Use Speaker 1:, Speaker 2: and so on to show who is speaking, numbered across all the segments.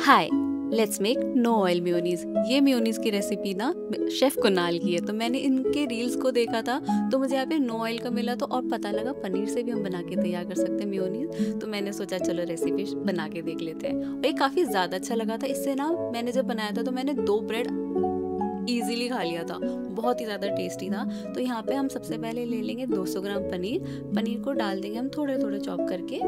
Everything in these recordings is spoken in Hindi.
Speaker 1: Hi let's make no oil mayonnaise ये म्योनीज की रेसिपी ना शेफ कुनाल की है तो मैंने इनके रील्स को देखा था तो मुझे यहाँ पे नो ऑयल का मिला तो और पता लगा पनीर से भी हम बना के तैयार कर सकते हैं म्योनीज तो मैंने सोचा चलो रेसिपी बना के देख लेते हैं। और ये काफ़ी ज़्यादा अच्छा लगा था, इससे ना मैंने जब बनाया था तो मैंने दो ब्रेड ईजिली खा लिया था, बहुत ही ज़्यादा टेस्टी था। तो यहाँ पे हम सबसे पहले ले लेंगे 200 ग्राम पनीर पनीर को डाल देंगे हम थोड़े थोड़े चॉप करके।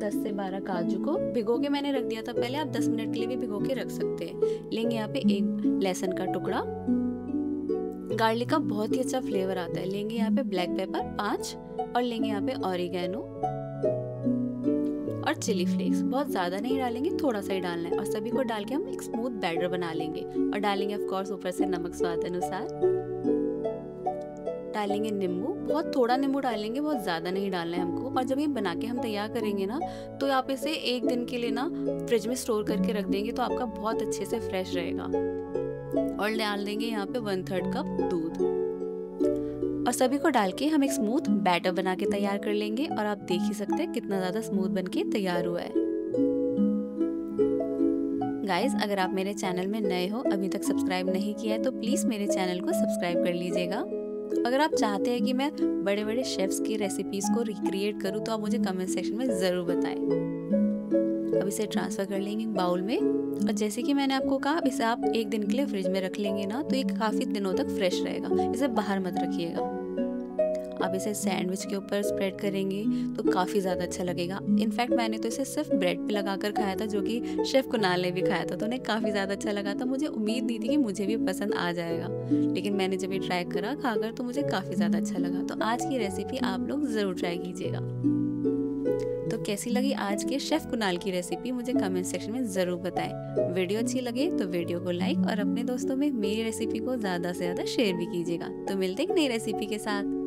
Speaker 1: 10 से 12 काजू को भिगो के मैंने रख दिया था। पहले आप 10 मिनट के लिए भी भिगो के रख सकते हैं। लेंगे यहाँ पे एक लहसुन का टुकड़ा। गार्लिक का बहुत ही अच्छा फ्लेवर आता है। लेंगे यहाँ पे ब्लैक पेपर पाँच और लेंगे यहाँ पे ऑरिगेनो और चिली फ्लेक्स। बहुत ज़्यादा नहीं डालेंगे, थोड़ा सा ही डालना है। और सभी को डाल के हम एक स्मूथ बैटर बना लेंगे। और डालेंगे ऑफ़ कोर्स ऊपर से नमक स्वाद अनुसार। डालेंगे नींबू। बहुत थोड़ा नींबू डालेंगे, बहुत ज़्यादा नहीं डालना है हमको। और जब ये बना के हम तैयार करेंगे ना तो आप इसे एक दिन के लिए ना फ्रिज में स्टोर करके रख देंगे तो आपका बहुत अच्छे से फ्रेश रहेगा। और डाल देंगे यहाँ पे वन थर्ड कप दूध। और सभी को डाल के हम एक स्मूथ बैटर बना के तैयार कर लेंगे, और आप देख ही सकते हैं कितना ज़्यादा स्मूथ बन के तैयार हुआ है। गाइस, अगर आप मेरे चैनल में नए हो, अभी तक सब्सक्राइब नहीं किया है तो प्लीज़ मेरे चैनल को सब्सक्राइब कर लीजिएगा। अगर आप चाहते हैं कि मैं बड़े बड़े शेफ्स की रेसिपीज़ को रिक्रिएट करूँ तो आप मुझे कमेंट सेक्शन में ज़रूर बताएँ। अब इसे ट्रांसफ़र कर लेंगे बाउल में। और जैसे कि मैंने आपको कहा, इसे आप एक दिन के लिए फ्रिज में रख लेंगे ना तो ये काफ़ी दिनों तक फ्रेश रहेगा। इसे बाहर मत रखिएगा। आप इसे सैंडविच के ऊपर स्प्रेड करेंगे तो काफ़ी ज़्यादा अच्छा लगेगा। इनफैक्ट मैंने तो इसे सिर्फ़ ब्रेड पे लगा कर खाया था, जो कि शेफ़ कुनाल ने भी खाया था तो उन्हें काफ़ी ज़्यादा अच्छा लगा था। मुझे उम्मीद नहीं थी कि मुझे भी पसंद आ जाएगा, लेकिन मैंने जब ये ट्राई करा खाकर तो मुझे काफ़ी ज़्यादा अच्छा लगा। तो आज की रेसिपी आप लोग ज़रूर ट्राई कीजिएगा। तो कैसी लगी आज के शेफ कुनाल की रेसिपी, मुझे कमेंट सेक्शन में ज़रूर बताएँ। वीडियो अच्छी लगे तो वीडियो को लाइक और अपने दोस्तों में मेरी रेसिपी को ज़्यादा से ज़्यादा शेयर भी कीजिएगा। तो मिलते हैं नई रेसिपी के साथ।